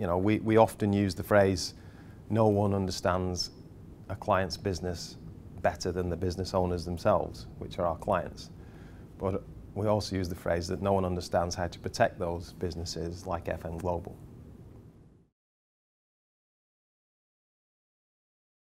you know, we, we often use the phrase, no one understands a client's business better than the business owners themselves, which are our clients. But we also use the phrase that no one understands how to protect those businesses like FM Global.